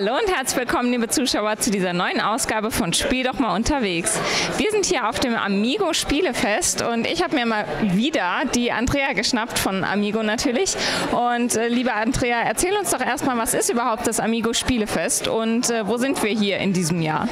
Hallo und herzlich willkommen, liebe Zuschauer, zu dieser neuen Ausgabe von Spiel doch mal unterwegs. Wir sind hier auf dem Amigo Spielefest und ich habe mir mal wieder die Andrea geschnappt von Amigo natürlich. Und äh, liebe Andrea, erzähl uns doch erstmal, was ist überhaupt das Amigo Spielefest und äh, wo sind wir hier in diesem Jahr?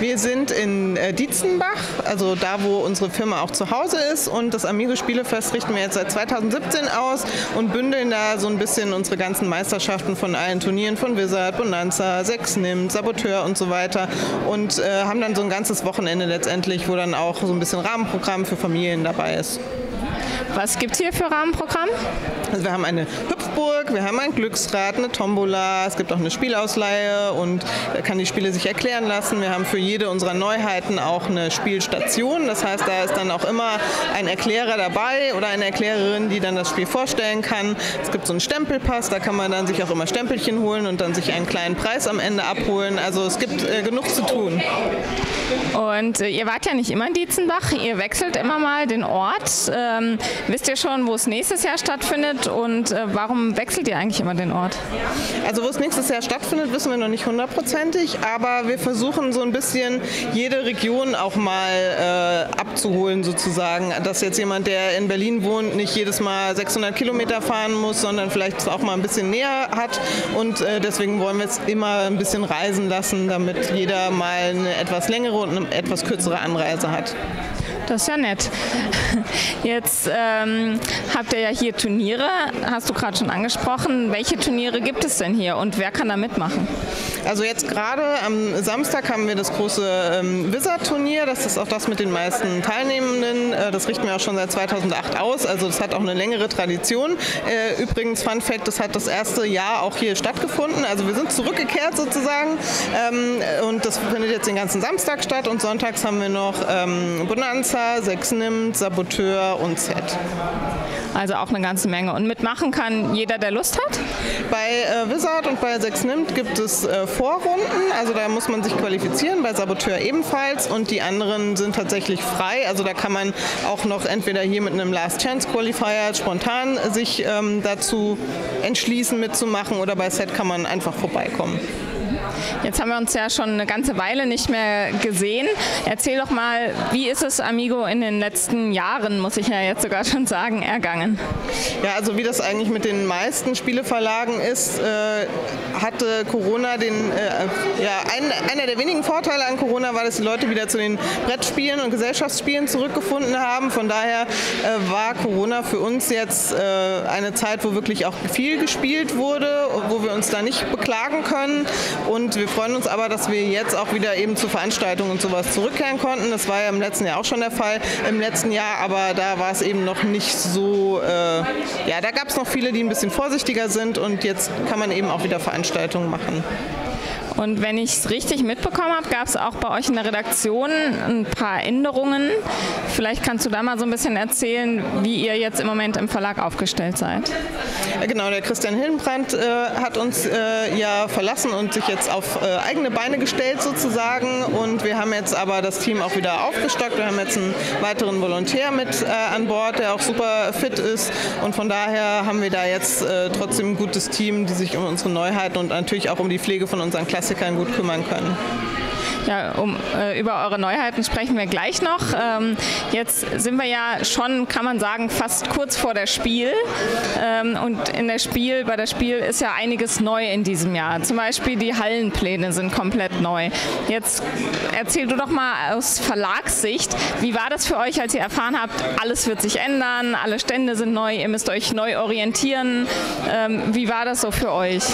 Wir sind in äh, Dietzenbach, also da, wo unsere Firma auch zu Hause ist und das Amigo Spielefest richten wir jetzt seit 2017 aus und bündeln da so ein bisschen unsere ganzen Meisterschaften von allen Turnieren, von Wizard, Bonanza, Sechs nimmt, Saboteur und so weiter und äh, haben dann so ein ganzes Wochenende letztendlich, wo dann auch so ein bisschen Rahmenprogramm für Familien dabei ist. Was gibt es hier für Rahmenprogramm? Also wir haben eine Hüpfburg, wir haben ein Glücksrad, eine Tombola, es gibt auch eine Spielausleihe und da kann die Spiele sich erklären lassen. Wir haben für jede unserer Neuheiten auch eine Spielstation. Das heißt, da ist dann auch immer ein Erklärer dabei oder eine Erklärerin, die dann das Spiel vorstellen kann. Es gibt so einen Stempelpass, da kann man dann sich auch immer Stempelchen holen und dann sich einen kleinen Preis am Ende abholen. Also es gibt äh, genug zu tun. Und äh, ihr wart ja nicht immer in Dietzenbach, ihr wechselt immer mal den Ort. Ähm, wisst ihr schon, wo es nächstes Jahr stattfindet und äh, warum wechselt ihr eigentlich immer den Ort? Also wo es nächstes Jahr stattfindet, wissen wir noch nicht hundertprozentig, aber wir versuchen so ein bisschen jede Region auch mal äh, abzuholen sozusagen, dass jetzt jemand, der in Berlin wohnt, nicht jedes Mal 600 Kilometer fahren muss, sondern vielleicht auch mal ein bisschen näher hat und äh, deswegen wollen wir es immer ein bisschen reisen lassen, damit jeder mal eine etwas längere und eine etwas kürzere Anreise hat. Das ist ja nett. Jetzt ähm, habt ihr ja hier Turniere, hast du gerade schon angesprochen. Welche Turniere gibt es denn hier und wer kann da mitmachen? Also jetzt gerade am Samstag haben wir das große ähm, Wizard-Turnier. Das ist auch das mit den meisten Teilnehmenden. Äh, das richten wir auch schon seit 2008 aus. Also das hat auch eine längere Tradition. Äh, übrigens, Fun Fact, das hat das erste Jahr auch hier stattgefunden. Also wir sind zurückgekehrt sozusagen. Ähm, und das findet jetzt den ganzen Samstag statt. Und sonntags haben wir noch ähm, Bonanza Messer, sechs nimmt, Saboteur und Set. Also auch eine ganze Menge. Und mitmachen kann jeder, der Lust hat? Bei äh, Wizard und bei Sechs nimmt gibt es äh, Vorrunden, also da muss man sich qualifizieren, bei Saboteur ebenfalls und die anderen sind tatsächlich frei. Also da kann man auch noch entweder hier mit einem Last Chance Qualifier spontan sich ähm, dazu entschließen mitzumachen oder bei Set kann man einfach vorbeikommen. Jetzt haben wir uns ja schon eine ganze Weile nicht mehr gesehen. Erzähl doch mal, wie ist es Amigo in den letzten Jahren, muss ich ja jetzt sogar schon sagen, ergangen? Ja, also wie das eigentlich mit den meisten Spieleverlagen ist, äh, hatte Corona den, äh, ja, ein, einer der wenigen Vorteile an Corona war, dass die Leute wieder zu den Brettspielen und Gesellschaftsspielen zurückgefunden haben. Von daher äh, war Corona für uns jetzt äh, eine Zeit, wo wirklich auch viel gespielt wurde, wo wir uns da nicht beklagen können. Und wir freuen uns aber, dass wir jetzt auch wieder eben zu Veranstaltungen und sowas zurückkehren konnten. Das war ja im letzten Jahr auch schon der Fall, im letzten Jahr, aber da war es eben noch nicht so, äh, ja, da gab es noch viele, die ein bisschen vorsichtiger sind und jetzt kann man eben auch wieder Veranstaltungen machen. Und wenn ich es richtig mitbekommen habe, gab es auch bei euch in der Redaktion ein paar Änderungen. Vielleicht kannst du da mal so ein bisschen erzählen, wie ihr jetzt im Moment im Verlag aufgestellt seid. Genau, der Christian Hillenbrand äh, hat uns äh, ja verlassen und sich jetzt auf äh, eigene Beine gestellt sozusagen. Und wir haben jetzt aber das Team auch wieder aufgestockt. Wir haben jetzt einen weiteren Volontär mit äh, an Bord, der auch super fit ist. Und von daher haben wir da jetzt äh, trotzdem ein gutes Team, die sich um unsere Neuheiten und natürlich auch um die Pflege von unseren Klassen Klassikern gut kümmern können. Ja, um, äh, über eure Neuheiten sprechen wir gleich noch. Ähm, jetzt sind wir ja schon, kann man sagen, fast kurz vor der Spiel. Ähm, und in der Spiel, bei der Spiel ist ja einiges neu in diesem Jahr. Zum Beispiel die Hallenpläne sind komplett neu. Jetzt erzähl du doch mal aus Verlagssicht, wie war das für euch, als ihr erfahren habt, alles wird sich ändern, alle Stände sind neu, ihr müsst euch neu orientieren. Ähm, wie war das so für euch?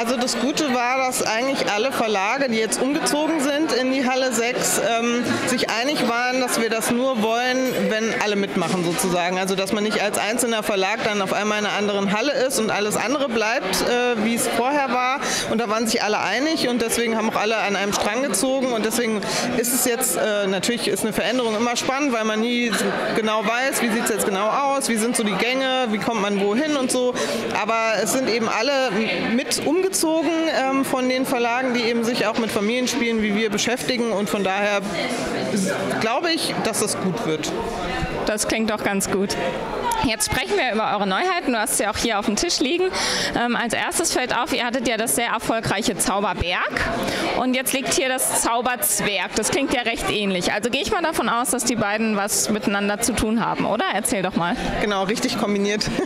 Also das Gute war, dass eigentlich alle Verlage, die jetzt umgezogen sind in die Halle 6, ähm, sich einig waren, dass wir das nur wollen, wenn alle mitmachen sozusagen. Also dass man nicht als einzelner Verlag dann auf einmal in einer anderen Halle ist und alles andere bleibt, äh, wie es vorher war. Und da waren sich alle einig und deswegen haben auch alle an einem Strang gezogen. Und deswegen ist es jetzt, äh, natürlich ist eine Veränderung immer spannend, weil man nie genau weiß, wie sieht es jetzt genau aus, wie sind so die Gänge, wie kommt man wohin und so. Aber es sind eben alle mit umgezogen angezogen ähm, von den Verlagen, die eben sich auch mit Familienspielen wie wir beschäftigen und von daher glaube ich, dass das gut wird. Das klingt doch ganz gut. Jetzt sprechen wir über eure Neuheiten. Du hast sie auch hier auf dem Tisch liegen. Ähm, als erstes fällt auf, ihr hattet ja das sehr erfolgreiche Zauberberg und jetzt liegt hier das Zauberzwerg. Das klingt ja recht ähnlich. Also gehe ich mal davon aus, dass die beiden was miteinander zu tun haben, oder? Erzähl doch mal. Genau, richtig kombiniert.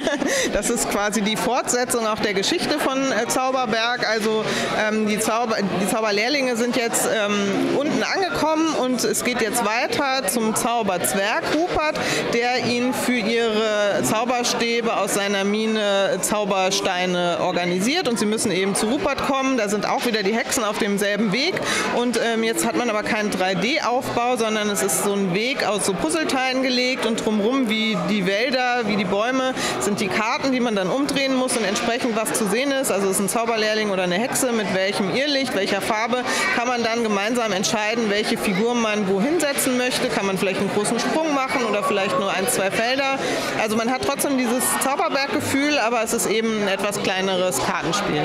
Das ist quasi die Fortsetzung auch der Geschichte von äh, Zauberberg. Also ähm, die, Zauber, die Zauberlehrlinge sind jetzt ähm, unten angekommen und es geht jetzt weiter zum Zauberzwerg Rupert, der ihnen für ihre Zauberstäbe aus seiner Mine Zaubersteine organisiert und sie müssen eben zu Rupert kommen. Da sind auch wieder die Hexen auf demselben Weg und ähm, jetzt hat man aber keinen 3D-Aufbau, sondern es ist so ein Weg aus so Puzzleteilen gelegt und drumherum wie die Wälder, wie die Bäume sind die Karten, die man dann umdrehen muss und entsprechend was zu sehen ist. Also ist ein Zauberlehrling oder eine Hexe mit welchem Irrlicht, welcher Farbe, kann man dann gemeinsam entscheiden, welche Figur man wohin setzen möchte. Kann man vielleicht einen großen Sprung machen oder vielleicht nur ein, zwei Felder. Also also man hat trotzdem dieses Zauberberggefühl, aber es ist eben ein etwas kleineres Kartenspiel.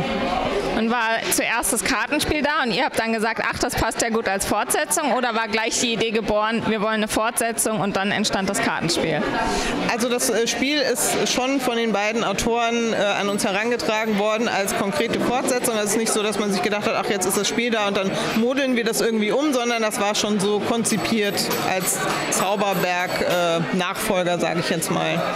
Und war zuerst das Kartenspiel da und ihr habt dann gesagt, ach, das passt ja gut als Fortsetzung oder war gleich die Idee geboren, wir wollen eine Fortsetzung und dann entstand das Kartenspiel? Also das äh, Spiel ist schon von den beiden Autoren äh, an uns herangetragen worden als konkrete Fortsetzung. Es ist nicht so, dass man sich gedacht hat, ach, jetzt ist das Spiel da und dann modeln wir das irgendwie um, sondern das war schon so konzipiert als Zauberberg-Nachfolger, äh, sage ich jetzt mal.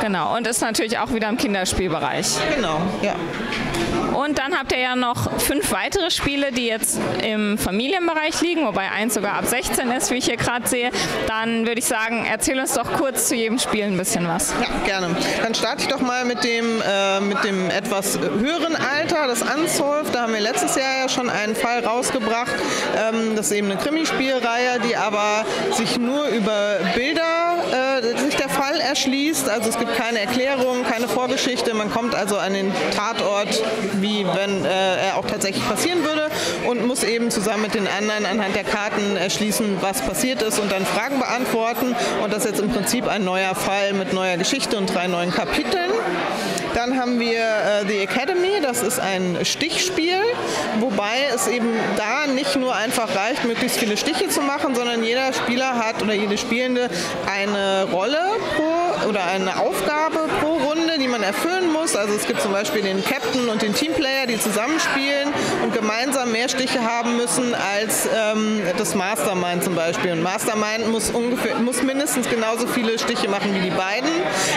Genau, und ist natürlich auch wieder im Kinderspielbereich. Genau, ja. Und dann habt ihr ja noch fünf weitere Spiele, die jetzt im Familienbereich liegen, wobei eins sogar ab 16 ist, wie ich hier gerade sehe. Dann würde ich sagen, erzähl uns doch kurz zu jedem Spiel ein bisschen was. Ja, gerne. Dann starte ich doch mal mit dem, äh, mit dem etwas höheren Alter, das Unsolved. Da haben wir letztes Jahr ja schon einen Fall rausgebracht. Ähm, das ist eben eine Krimispielreihe, die aber sich nur über Bilder äh, sich der Fall erschließt. Also es gibt keine Erklärung, keine Vorgeschichte. Man kommt also an den Tatort wie wenn äh, er auch tatsächlich passieren würde und muss eben zusammen mit den anderen anhand der Karten erschließen, was passiert ist und dann Fragen beantworten. Und das ist jetzt im Prinzip ein neuer Fall mit neuer Geschichte und drei neuen Kapiteln. Dann haben wir äh, The Academy, das ist ein Stichspiel, wobei es eben da nicht nur einfach reicht, möglichst viele Stiche zu machen, sondern jeder Spieler hat oder jede Spielende eine Rolle pro oder eine Aufgabe pro die man erfüllen muss. Also es gibt zum Beispiel den Captain und den Teamplayer, die zusammenspielen und gemeinsam mehr Stiche haben müssen als ähm, das Mastermind zum Beispiel. Und Mastermind muss, ungefähr, muss mindestens genauso viele Stiche machen wie die beiden.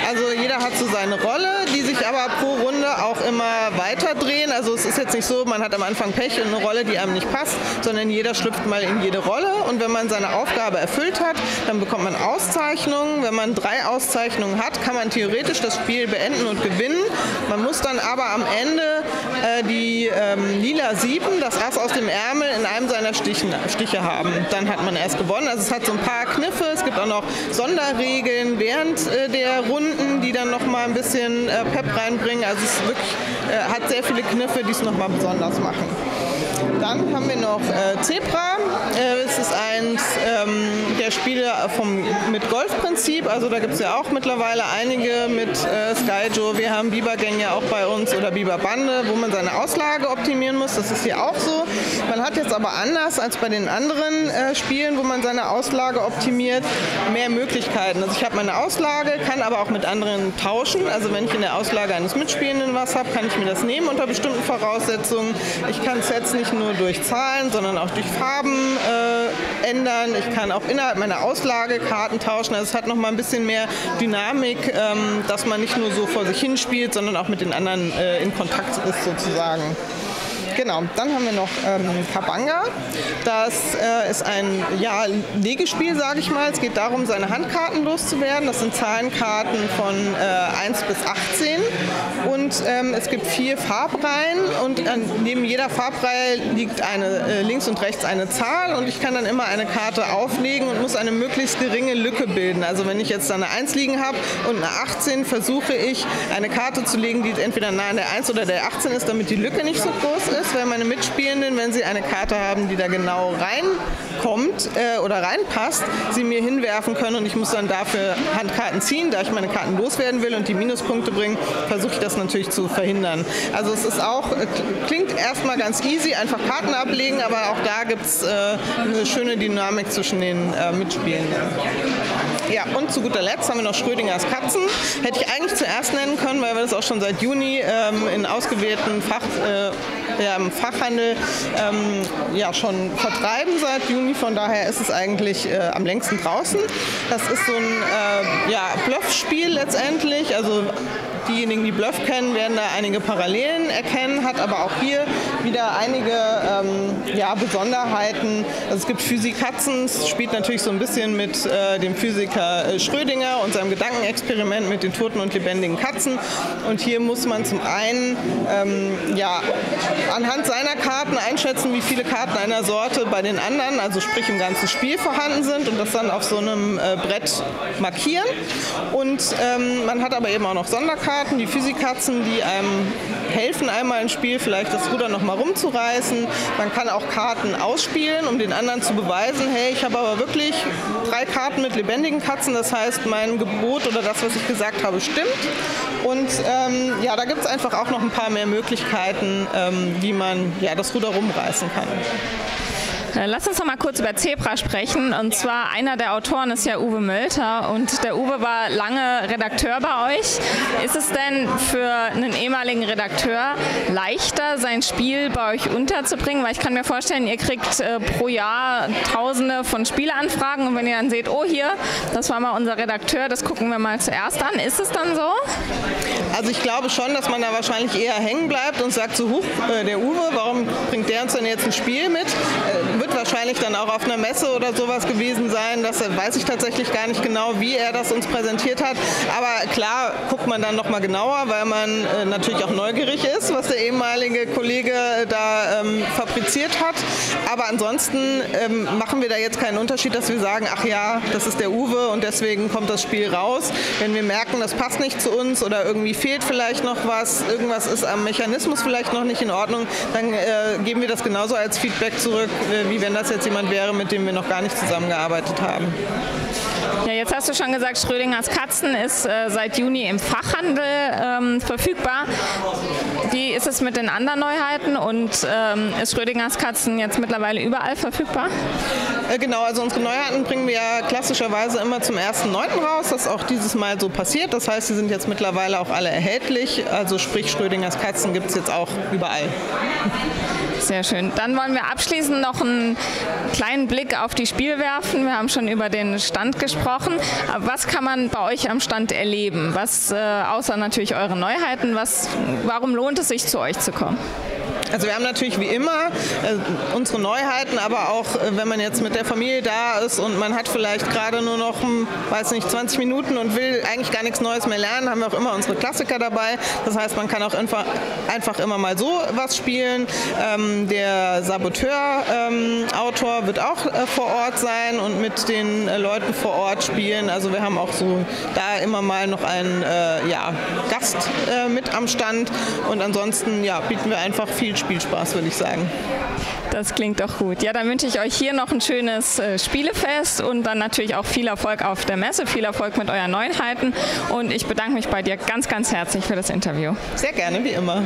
Also jeder hat so seine Rolle, die sich aber pro Runde auch immer weiter drehen. Also es ist jetzt nicht so, man hat am Anfang Pech und eine Rolle, die einem nicht passt, sondern jeder schlüpft mal in jede Rolle. Und wenn man seine Aufgabe erfüllt hat, dann bekommt man Auszeichnungen. Wenn man drei Auszeichnungen hat, kann man theoretisch das Spiel beenden und gewinnen. Man muss dann aber am Ende äh, die ähm, lila Sieben, das Ass aus dem Ärmel, in einem seiner Stichen, Stiche haben. Dann hat man erst gewonnen. Also es hat so ein paar Kniffe. Es gibt auch noch Sonderregeln während äh, der Runden, die dann noch mal ein bisschen äh, Pep reinbringen. Also es wirklich, äh, hat sehr viele Kniffe, die es noch mal besonders machen. Dann haben wir noch äh, Zebra. Äh, es ist eins ähm, der Spiele vom, mit Golfprinzip. Also da gibt es ja auch mittlerweile einige mit äh, Skyjo. Wir haben Bibergang ja auch bei uns oder Biberbande, wo man seine Auslage optimieren muss. Das ist hier auch so. Man hat jetzt aber anders als bei den anderen äh, Spielen, wo man seine Auslage optimiert, mehr Möglichkeiten. Also ich habe meine Auslage, kann aber auch mit anderen tauschen. Also wenn ich in der Auslage eines Mitspielenden was habe, kann ich mir das nehmen unter bestimmten Voraussetzungen. Ich kann Sets nicht nur durch Zahlen, sondern auch durch Farben äh, ändern. Ich kann auch innerhalb meiner Auslage Karten tauschen. Also es hat noch mal ein bisschen mehr Dynamik, ähm, dass man nicht nur so vor sich hin spielt, sondern auch mit den anderen äh, in Kontakt ist sozusagen. Genau, dann haben wir noch ähm, Kabanga. Das äh, ist ein ja, Legespiel, sage ich mal. Es geht darum, seine Handkarten loszuwerden. Das sind Zahlenkarten von äh, 1 bis 18. Und ähm, es gibt vier Farbreihen und äh, neben jeder Farbreihe liegt eine, äh, links und rechts eine Zahl und ich kann dann immer eine Karte auflegen und muss eine möglichst geringe Lücke bilden. Also wenn ich jetzt da eine 1 liegen habe und eine 18, versuche ich eine Karte zu legen, die entweder nah an der 1 oder der 18 ist, damit die Lücke nicht so groß ist ist, weil meine Mitspielenden, wenn sie eine Karte haben, die da genau reinkommt äh, oder reinpasst, sie mir hinwerfen können und ich muss dann dafür Handkarten ziehen. Da ich meine Karten loswerden will und die Minuspunkte bringen, versuche ich das natürlich zu verhindern. Also es ist auch, äh, klingt erstmal ganz easy, einfach Karten ablegen, aber auch da gibt es äh, eine schöne Dynamik zwischen den äh, Mitspielenden. Ja, und zu guter Letzt haben wir noch Schrödingers Katzen. Hätte ich eigentlich zuerst nennen können, weil wir das auch schon seit Juni ähm, in ausgewählten Fach, äh, ja, im Fachhandel ähm, ja, schon vertreiben seit Juni. Von daher ist es eigentlich äh, am längsten draußen. Das ist so ein äh, ja, Bluffspiel letztendlich. Also diejenigen, die Bluff kennen, werden da einige Parallelen erkennen, hat aber auch hier wieder einige ähm, ja, Besonderheiten. Also es gibt Physikatzen, es spielt natürlich so ein bisschen mit äh, dem Physiker äh, Schrödinger und seinem Gedankenexperiment mit den toten und lebendigen Katzen. Und hier muss man zum einen ähm, ja, anhand seiner Karten einschätzen, wie viele Karten einer Sorte bei den anderen, also sprich im ganzen Spiel vorhanden sind und das dann auf so einem äh, Brett markieren. Und ähm, man hat aber eben auch noch Sonderkarten Karten, die Physikatzen, die einem helfen, einmal ein Spiel vielleicht das Ruder noch mal rumzureißen. Man kann auch Karten ausspielen, um den anderen zu beweisen, hey, ich habe aber wirklich drei Karten mit lebendigen Katzen, das heißt, mein Gebot oder das, was ich gesagt habe, stimmt. Und ähm, ja, da gibt es einfach auch noch ein paar mehr Möglichkeiten, ähm, wie man ja, das Ruder rumreißen kann. Äh, lass uns noch mal kurz über Zebra sprechen. Und zwar einer der Autoren ist ja Uwe Mölter und der Uwe war lange Redakteur bei euch. Ist es denn für einen ehemaligen Redakteur leichter, sein Spiel bei euch unterzubringen? Weil ich kann mir vorstellen, ihr kriegt äh, pro Jahr Tausende von Spieleanfragen und wenn ihr dann seht, oh hier, das war mal unser Redakteur, das gucken wir mal zuerst an. Ist es dann so? Also ich glaube schon, dass man da wahrscheinlich eher hängen bleibt und sagt so, huch, äh, der Uwe, warum bringt der uns denn jetzt ein Spiel mit? Äh, wahrscheinlich dann auch auf einer Messe oder sowas gewesen sein. Das weiß ich tatsächlich gar nicht genau, wie er das uns präsentiert hat. Aber klar guckt man dann nochmal genauer, weil man äh, natürlich auch neugierig ist, was der ehemalige Kollege da ähm, fabriziert hat. Aber ansonsten ähm, machen wir da jetzt keinen Unterschied, dass wir sagen, ach ja, das ist der Uwe und deswegen kommt das Spiel raus. Wenn wir merken, das passt nicht zu uns oder irgendwie fehlt vielleicht noch was, irgendwas ist am Mechanismus vielleicht noch nicht in Ordnung, dann äh, geben wir das genauso als Feedback zurück, äh, wie wenn das jetzt jemand wäre, mit dem wir noch gar nicht zusammengearbeitet haben. Ja, jetzt hast du schon gesagt, Schrödingers Katzen ist äh, seit Juni im Fachhandel ähm, verfügbar. Wie ist es mit den anderen Neuheiten und ähm, ist Schrödingers Katzen jetzt mittlerweile überall verfügbar? Äh, genau, also unsere Neuheiten bringen wir ja klassischerweise immer zum 1.9. raus. Das ist auch dieses Mal so passiert. Das heißt, sie sind jetzt mittlerweile auch alle erhältlich. Also sprich, Schrödingers Katzen gibt es jetzt auch überall. Sehr schön. Dann wollen wir abschließend noch einen kleinen Blick auf die Spiel werfen. Wir haben schon über den Stand gesprochen. Was kann man bei euch am Stand erleben? Was, äh, außer natürlich eure Neuheiten, was, warum lohnt es sich, zu euch zu kommen? Also wir haben natürlich wie immer äh, unsere Neuheiten, aber auch äh, wenn man jetzt mit der Familie da ist und man hat vielleicht gerade nur noch, hm, weiß nicht, 20 Minuten und will eigentlich gar nichts Neues mehr lernen, haben wir auch immer unsere Klassiker dabei. Das heißt, man kann auch einfach, immer mal so was spielen. Ähm, der Saboteur-Autor ähm, wird auch äh, vor Ort sein und mit den Leuten vor Ort spielen. Also wir haben auch so da immer mal noch einen ja, Gast mit am Stand und ansonsten ja, bieten wir einfach viel Spielspaß, würde ich sagen. Das klingt doch gut. Ja, dann wünsche ich euch hier noch ein schönes äh, Spielefest und dann natürlich auch viel Erfolg auf der Messe, viel Erfolg mit euren Neuheiten und ich bedanke mich bei dir ganz, ganz herzlich für das Interview. Sehr gerne, wie immer.